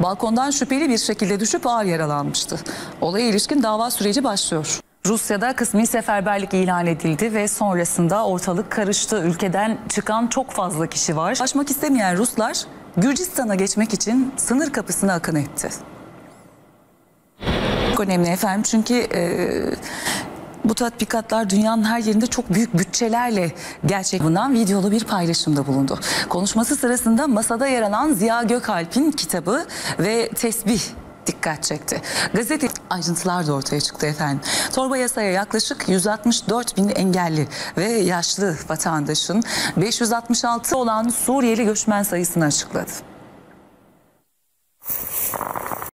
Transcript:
Balkondan şüpheli bir şekilde düşüp ağır yaralanmıştı. Olaya ilişkin dava süreci başlıyor. Rusya'da kısmi seferberlik ilan edildi ve sonrasında ortalık karıştı. Ülkeden çıkan çok fazla kişi var. Açmak istemeyen Ruslar Gürcistan'a geçmek için sınır kapısına akın etti. Çok önemli efendim çünkü e, bu tatbikatlar dünyanın her yerinde çok büyük bütçelerle gerçekleştirilen videolu bir paylaşımda bulundu. Konuşması sırasında masada yer alan Ziya Gökalp'in kitabı ve tesbih dikkat çekti. Gazete ayrıntılar da ortaya çıktı efendim. Torba yasaya yaklaşık 164 bin engelli ve yaşlı vatandaşın 566 olan Suriyeli göçmen sayısını açıkladı.